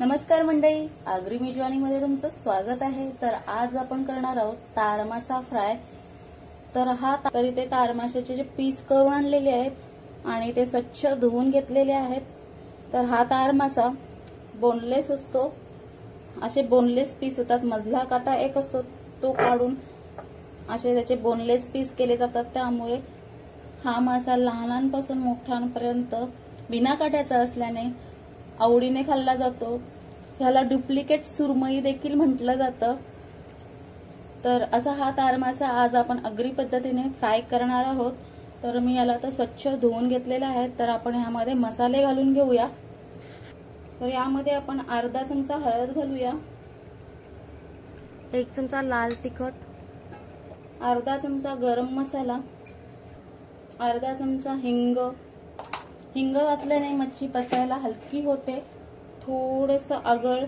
नमस्कार मंडळी आगरी मेजवानीमध्ये तुमचं स्वागत आहे. तर आज आपण करणार आहोत तारमासा फ्राय. तर हा तर इथे तारमाशाचे जे पीस करून आणलेले आहेत आणि ते स्वच्छ धुवून घेतलेले आहेत. तर हा तारमासा बोनलेस असतो. असे बोनलेस पीस होतात. मधला काटा एक असतो तो काढून असे त्याचे बोनलेस पीस केले जातात. त्यामुळे हा मासा लहानांपासून मोठ्यांपर्यंत बिना काट्याचा असल्याने आवडीने खाल्ला जातो. ह्याला डुप्लिकेट सुरमई देखील म्हटलं जातं. तर असा हा तारमासा आज आपण अग्री पद्धतीने फ्राय करणार आहोत. तर मी याला आता स्वच्छ धुवून घेतलेला आहे. तर आपण ह्यामध्ये मसाले घालून घेऊया. तर यामध्ये आपण अर्धा चमचा हळद घालूया. एक चमचा लाल तिखट. अर्धा चमचा गरम मसाला. अर्धा चमचा हिंग. हिंग घातल्याने मच्छी पचायला हलकी होते. थोडस आगळ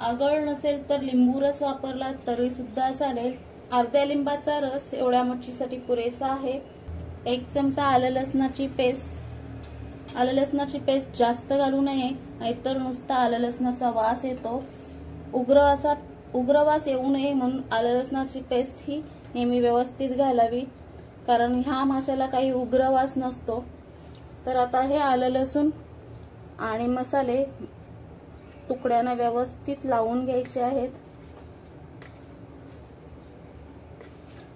आगळ नसेल तर लिंबू रस वापरला तरी सुद्धा चालेल. अर्ध्या लिंबाचा रस एवढ्या मच्छीसाठी पुरेसा आहे. एक चमचा आलं लसणाची पेस्ट. आलं लसणाची पेस्ट जास्त घालू नये नाहीतर नुसता आलं लसणाचा वास येतो. उग्र असा उग्र वास येऊ नये म्हणून आलं लसणाची पेस्ट ही नेहमी व्यवस्थित घालावी. कारण ह्या माशाला काही उग्र वास नसतो. तर आता हे आलं लसूण आणि मसाले तुकड्यानं व्यवस्थित लावून घ्यायचे आहेत.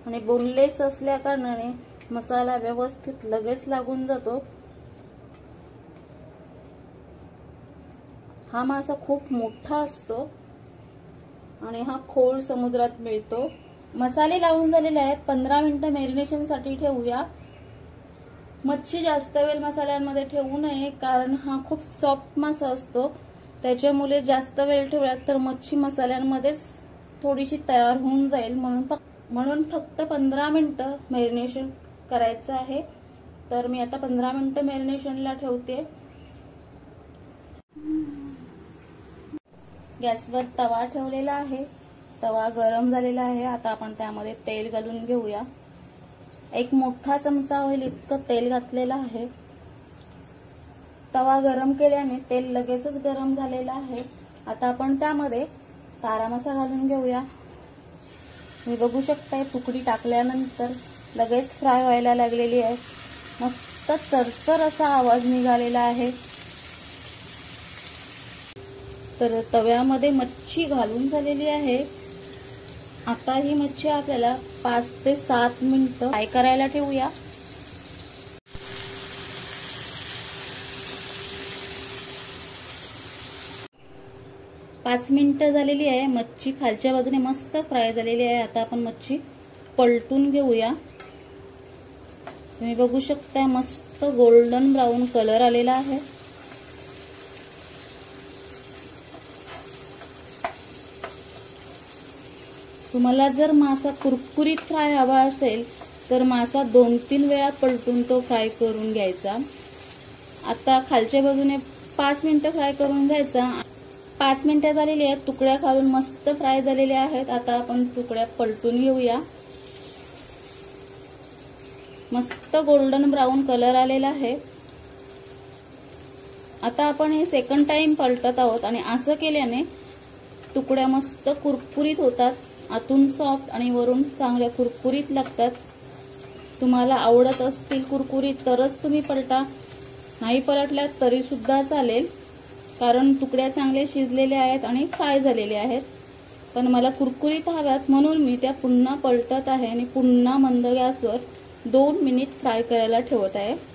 आणि बोनलेस असल्या कारणाने मसाला व्यवस्थित लगेच लागून जातो. हा मासा खूप मोठा असतो आणि हा खोल समुद्रात मिळतो. मसाले लावून झालेले आहेत. पंधरा मिनिटं मॅरिनेशनसाठी ठेवूया. मच्छी जास्त वेळ मसाल्यांमध्ये ठेवू नये कारण हा खूप सॉफ्ट मासा असतो. त्याच्यामुळे जास्त वेळ ठेवल्यात तर मच्छी मसाल्यांमध्येच थोडीशी तयार होऊन जाईल. म्हणून म्हणून फक्त पंधरा मिनिटं मॅरिनेशन करायचं आहे. तर मी आता पंधरा मिनिटं मॅरिनेशनला ठेवते. गॅसवर तवा ठेवलेला आहे. तवा गरम झालेला आहे. आता आपण त्यामध्ये तेल घालून घेऊया. एक मोठा चमचा होईल इतकं तेल घातलेलं आहे. तवा गरम केल्याने तेल लगेचच गरम झालेलं आहे. आता आपण त्यामध्ये तारा मसा घालून घेऊया. मी बघू शकताय तुकडी टाकल्यानंतर लगेच फ्राय व्हायला लागलेली आहे. मस्त चरचर असा आवाज निघालेला आहे. तर तव्यामध्ये मच्छी घालून झालेली आहे. आता ही मच्छी आपल्याला पाच ते सात मिनिटं फ्राय करायला ठेवूया. पाच मिनिटं झालेली आहे. मच्छी खालच्या बाजूने मस्त फ्राय झालेली आहे. आता आपण मच्छी पलटून घेऊया. तुम्ही बघू शकता मस्त गोल्डन ब्राऊन कलर आलेला आहे. तुम्हाला जर मासा कुरकुरीत फ्राय हवा असेल तर मासा दोन तीन वेळा पलटून तो फ्राय करून घ्यायचा. आता खालच्या बाजूने पाच मिनटं फ्राय करून घ्यायचा. पाच मिनटं झालेली आहेत तुकड्या खालून मस्त फ्राय झालेल्या आहेत. आता आपण तुकड्या पलटून घेऊया. मस्त गोल्डन ब्राऊन कलर आलेला आहे. आता आपण हे सेकंड टाइम पलटत आहोत आणि असं केल्याने तुकड्या मस्त कुरकुरीत होतात. आतून सॉफ्ट आणि वरून चांगल्या कुरकुरीत लागतात. तुम्हाला आवडत असतील कुरकुरीत तरच तुम्ही पलटा. नाही पलटल्यात तरीसुद्धा चालेल. कारण तुकड्या चांगले शिजलेले आहेत आणि फ्राय झालेले आहेत. पण मला कुरकुरीत हव्यात म्हणून मी त्या पुन्हा पलटत आहे आणि पुन्हा मंद गॅसवर दोन मिनिट फ्राय करायला ठेवत आहे.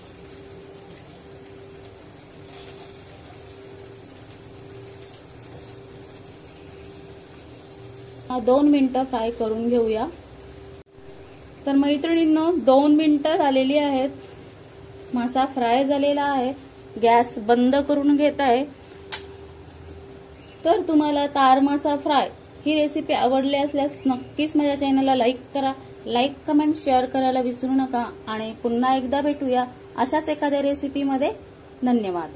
दोन मिनिटं फ्राय करून घेऊया. तर मैत्रिणींनो दोन मिनिटं झालेली आहेत. मासा फ्राय झालेला आहे. गॅस बंद करून घेत आहे. तर तुम्हाला तार मासा फ्राय ही रेसिपी आवडली असल्यास नक्कीच माझ्या चॅनलला लाईक करा. लाईक कमेंट शेअर करायला विसरू नका. आणि पुन्हा एकदा भेटूया अशाच एखाद्या रेसिपीमध्ये. धन्यवाद.